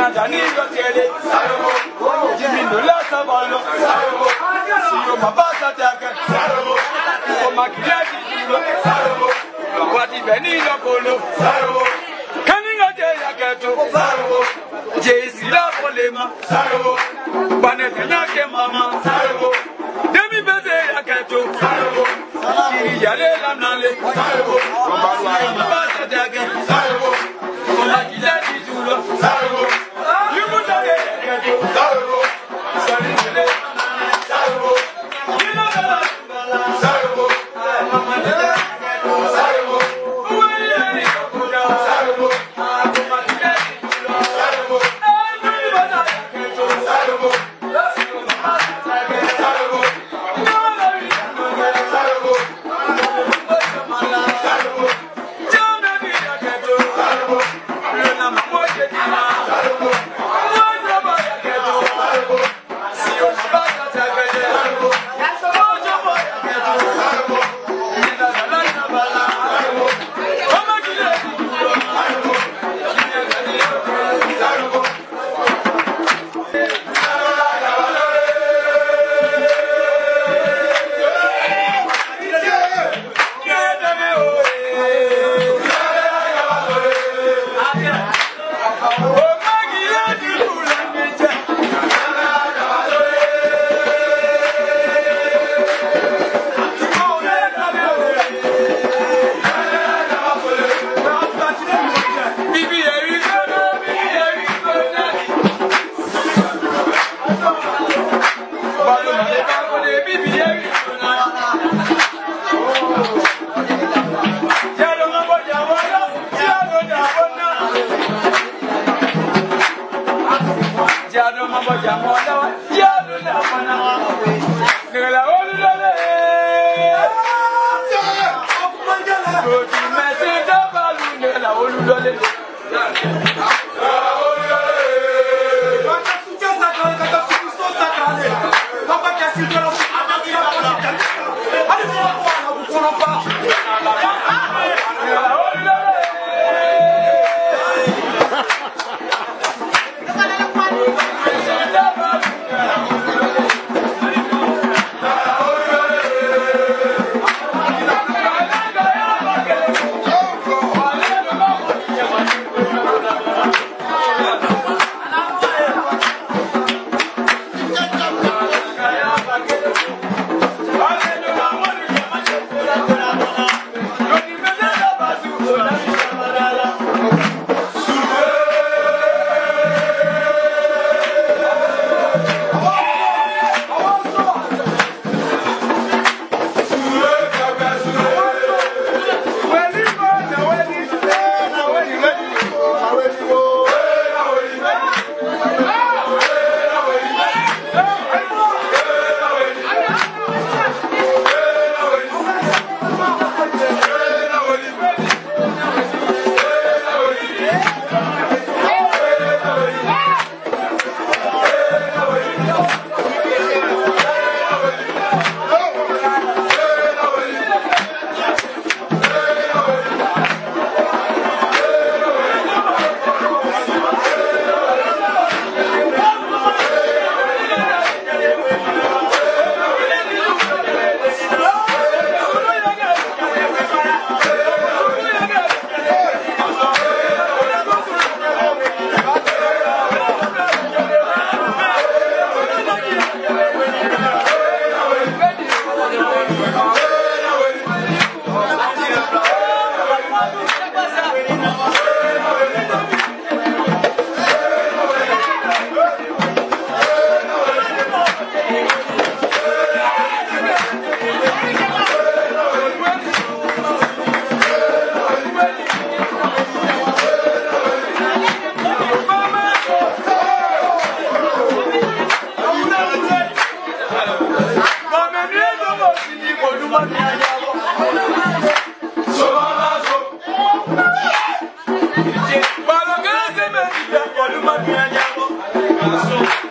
Canada ni gotele Salomo Jimmy Nola Sabalo Salomo Siyo Mabasa Taka Salomo Uko Makileti Dulo Salomo Lọ́wọ́dì Bẹ́ni Lọ́kọ́lọ́ Salomo Kaninga Jẹ́ Yàgẹ̀tọ̀ Salomo Jẹ́ Ìsìlá Fọlẹ́mà Salomo. llamó a la Bye.